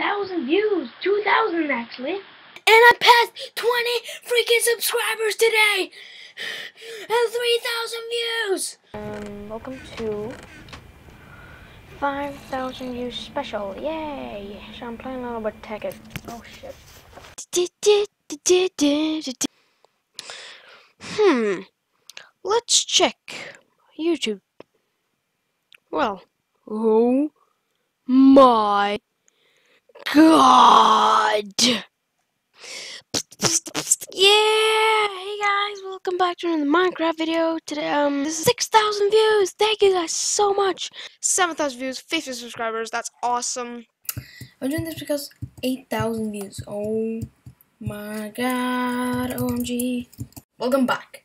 2,000 views. 2,000 actually. And I passed 20 freaking subscribers today! And 3,000 views! Um, welcome to 5,000 views special. Yay! So I'm playing a little bit Tekken. Oh shit. Hmm. Let's check YouTube. Well, oh my god! Yeah! Hey guys, welcome back to another Minecraft video. Today, um, this is 6,000 views. Thank you guys so much. 7,000 views, 50 subscribers. That's awesome. I'm doing this because 8,000 views. Oh my god, OMG. Welcome back.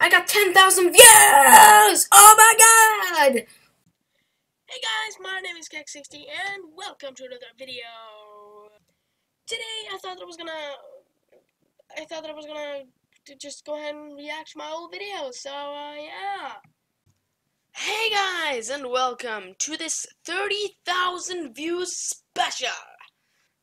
I got 10,000 views! Oh my god! Hey guys, my name is Keck60 and welcome to another video. Today I thought that I was gonna I thought that I was gonna just go ahead and react to my old videos, so uh, yeah. Hey guys, and welcome to this 30,000 views special.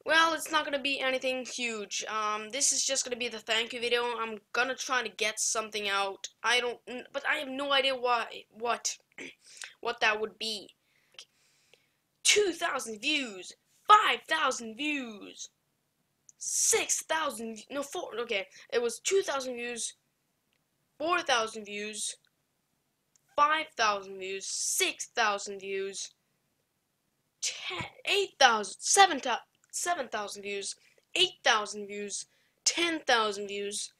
Well, it's not gonna be anything huge. Um, this is just gonna be the thank you video. I'm gonna try to get something out. I don't, but I have no idea why, what, what that would be. 2,000 views, 5,000 views, 6,000, no, 4, okay, it was 2,000 views, 4,000 views, 5,000 views, 6,000 views, 8,000, 7,000 7, views, 8,000 views, 10,000 views,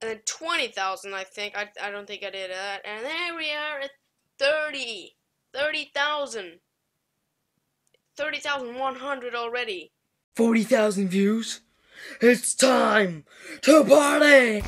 and then 20,000 I think, I, I don't think I did that, and there we are at 30. 30,000. 30,100 already. 40,000 views? It's time to party!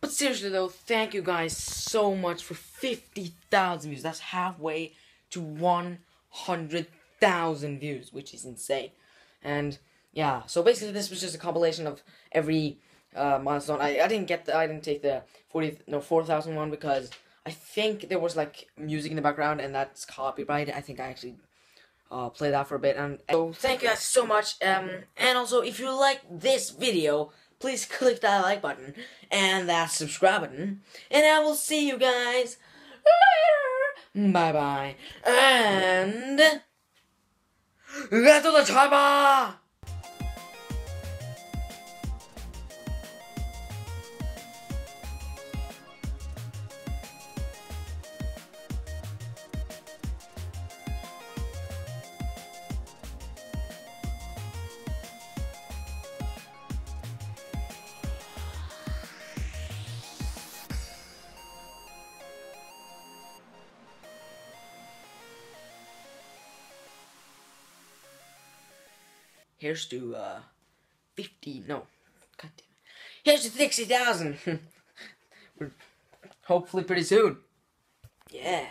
But seriously though, thank you guys so much for 50,000 views. That's halfway to 100,000 views, which is insane. And yeah, so basically this was just a compilation of every uh, milestone. I, I didn't get the, I didn't take the 40, no, 4,000 one because I think there was like music in the background and that's copyrighted. I think I actually uh, play that for a bit. And so thank you guys so much. Um, and also if you like this video, please click that like button and that subscribe button. And I will see you guys later. Bye bye. And get to the chopper. Here's to uh, 50, no, God damn it. Here's to 60,000. Hopefully pretty soon. Yeah.